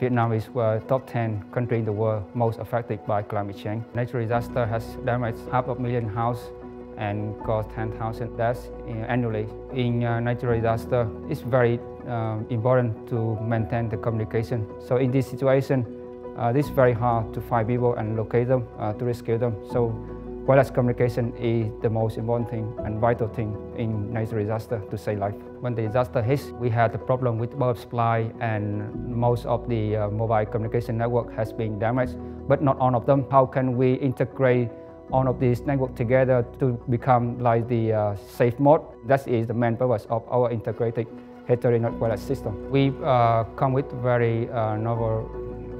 Vietnam is the top 10 country in the world most affected by climate change. Natural disaster has damaged half a million houses and caused 10,000 deaths annually. In uh, natural disaster, it's very uh, important to maintain the communication. So in this situation, uh, it's very hard to find people and locate them, uh, to rescue them. So wireless communication is the most important thing and vital thing in natural disaster to save life. When the disaster hits, we had a problem with bulb supply and most of the uh, mobile communication network has been damaged, but not all of them. How can we integrate all of these network together to become like the uh, safe mode? That is the main purpose of our integrated heterogeneous wireless system. We uh, come with very uh, novel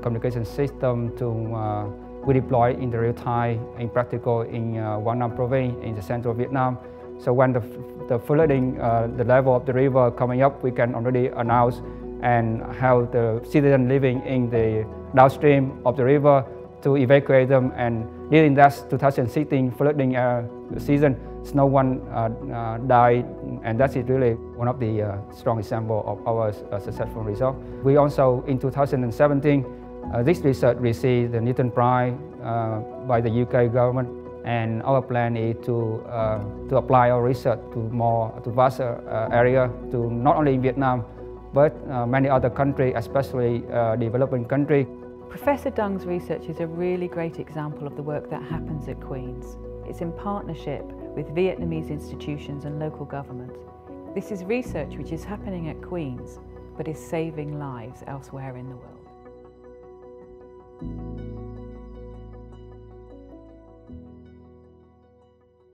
communication system to uh, we deploy in the real time in practical in uh, Quang Nam province in the central Vietnam. So when the, the flooding, uh, the level of the river coming up, we can already announce and how the citizen living in the downstream of the river to evacuate them. And during that 2016 flooding uh, season, no one uh, uh, died, and that is really one of the uh, strong example of our uh, successful result. We also, in 2017, uh, this research received the Newton Prize uh, by the UK government and our plan is to, uh, to apply our research to more, to vaster area, to not only in Vietnam, but many other countries, especially developing countries. Professor Duong's research is a really great example of the work that happens at Queen's. It's in partnership with Vietnamese institutions and local government. This is research which is happening at Queen's, but is saving lives elsewhere in the world.